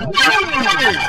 Hey!